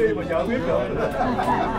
这不小 giờ.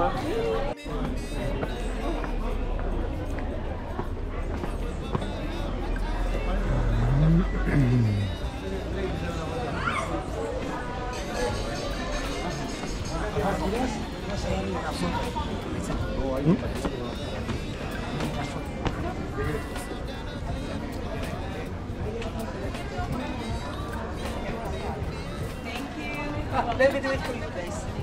Mamá. Let me do it for you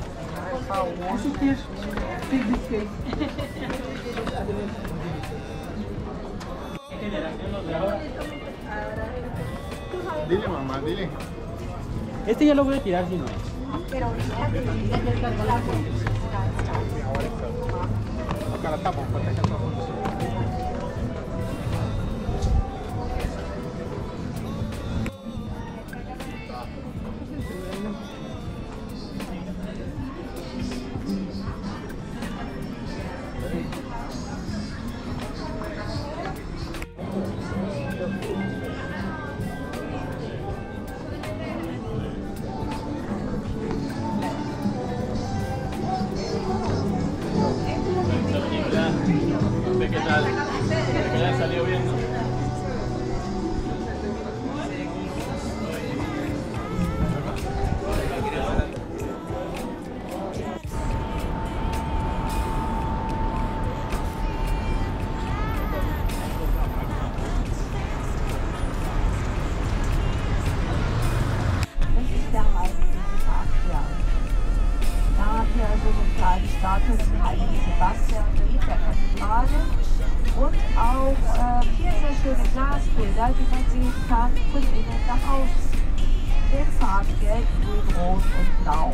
Dile mamá, dile. Este ya lo voy a tirar si no. Pero ahorita la pues, Identitätskart befindet nach außen. Den Farbgelb, rot und blau.